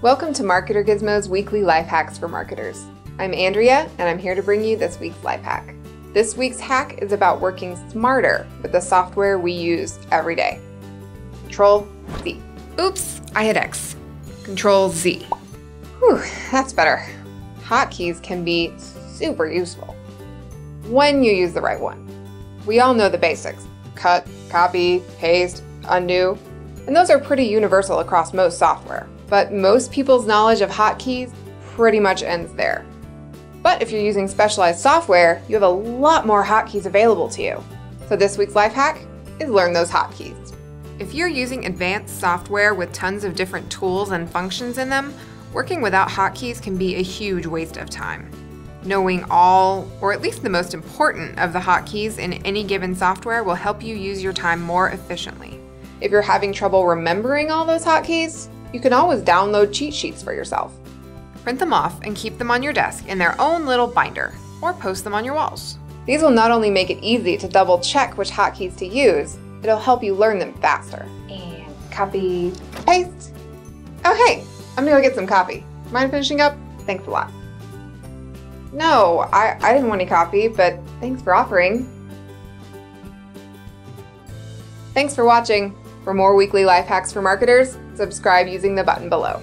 Welcome to Marketer Gizmo's weekly life hacks for marketers. I'm Andrea, and I'm here to bring you this week's life hack. This week's hack is about working smarter with the software we use every day. Control Z. Oops, I hit X. Control Z. Whew, that's better. Hotkeys can be super useful when you use the right one. We all know the basics cut, copy, paste, undo, and those are pretty universal across most software. But most people's knowledge of hotkeys pretty much ends there. But if you're using specialized software, you have a lot more hotkeys available to you. So this week's life hack is learn those hotkeys. If you're using advanced software with tons of different tools and functions in them, working without hotkeys can be a huge waste of time. Knowing all, or at least the most important, of the hotkeys in any given software will help you use your time more efficiently. If you're having trouble remembering all those hotkeys, you can always download cheat sheets for yourself. Print them off and keep them on your desk in their own little binder, or post them on your walls. These will not only make it easy to double check which hotkeys to use, it'll help you learn them faster. And copy, paste. Oh hey, I'm gonna go get some coffee. Mind finishing up? Thanks a lot. No, I, I didn't want any coffee, but thanks for offering. Thanks for watching. For more weekly life hacks for marketers, subscribe using the button below.